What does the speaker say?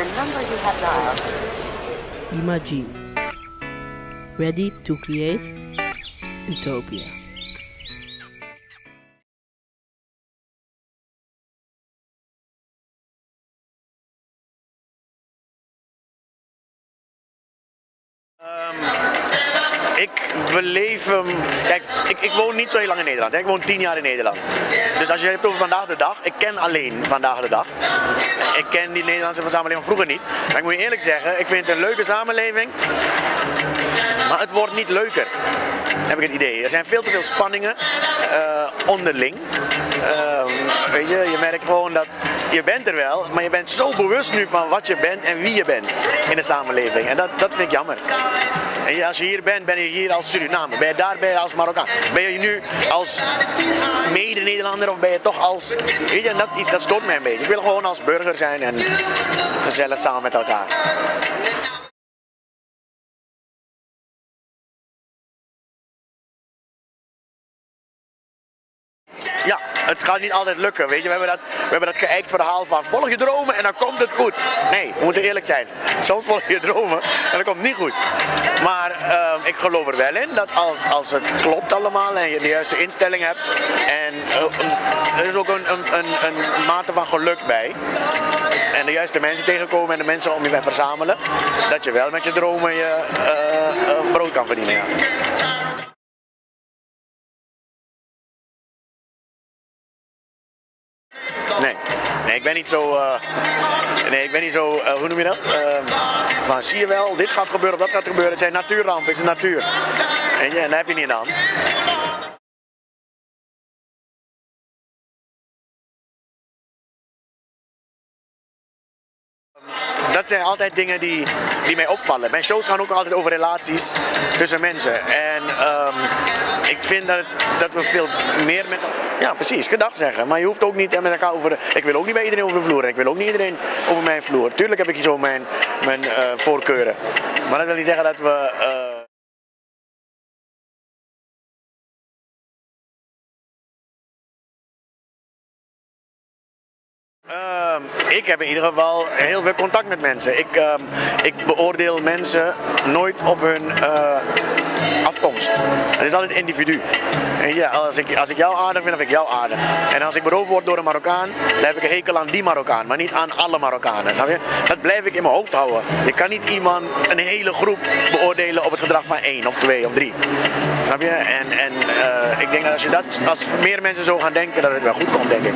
The number you have dialed. Imagine. Ready to create utopia. Ik beleef hem. Ik, ik woon niet zo heel lang in Nederland. Ik woon tien jaar in Nederland. Dus als je hebt over vandaag de dag, ik ken alleen vandaag de dag. Ik ken die Nederlandse samenleving van vroeger niet. Maar ik moet je eerlijk zeggen, ik vind het een leuke samenleving. Maar het wordt niet leuker, heb ik het idee. Er zijn veel te veel spanningen eh, onderling. Ehm, weet je, je merkt gewoon dat je bent er wel, maar je bent zo bewust nu van wat je bent en wie je bent in de samenleving. En dat, dat vind ik jammer. En als je hier bent, ben je hier als Suriname. Ben je daar, ben je als Marokkaan. Ben je nu als mede-Nederlander of ben je toch als... Weet je, dat, dat stoort mij een beetje. Ik wil gewoon als burger zijn en gezellig samen met elkaar. Het gaat niet altijd lukken, weet je. We hebben dat, we dat geëikt verhaal van volg je dromen en dan komt het goed. Nee, we moeten eerlijk zijn. Soms volg je dromen en dan komt het niet goed. Maar ehm, ik geloof er wel in dat als, als het klopt allemaal en je de juiste instelling hebt en eh, er is ook een, een, een, mate van geluk bij en de juiste mensen tegenkomen en de mensen om je bij verzamelen, dat je wel met je dromen je eh, brood kan verdienen. Ja. Ik ben niet zo. eh, nee, ik ben niet zo. eh, hoe noem je dat? Ehm, van zie je wel, dit gaat gebeuren dat gaat gebeuren. Het zijn natuurrampen, het is de natuur. Weet je, en daar heb je niet aan. Dat zijn altijd dingen die, die mij opvallen. Mijn shows gaan ook altijd over relaties tussen mensen. En ehm, vind dat, dat we veel meer met Ja, precies, gedag zeggen. Maar je hoeft ook niet met elkaar over. Ik wil ook niet bij iedereen over de vloer. Ik wil ook niet iedereen over mijn vloer. Tuurlijk heb ik zo mijn, mijn eh, voorkeuren. Maar dat wil niet zeggen dat we... eh, Ehm, ik heb in ieder geval heel veel contact met mensen. Ik, ehm, ik beoordeel mensen nooit op hun eh, is altijd individu. En ja, als, ik, als ik jou aardig vind, dan vind ik jou aardig. En als ik beroofd word door een Marokkaan, dan heb ik een hekel aan die Marokkaan, maar niet aan alle Marokkanen. Snap je? Dat blijf ik in mijn hoofd houden. Je kan niet iemand, een hele groep beoordelen op het gedrag van één of twee of drie. Snap je? En, en eh, ik denk dat als, je dat, als meer mensen zo gaan denken, dat het wel goed komt, denk ik.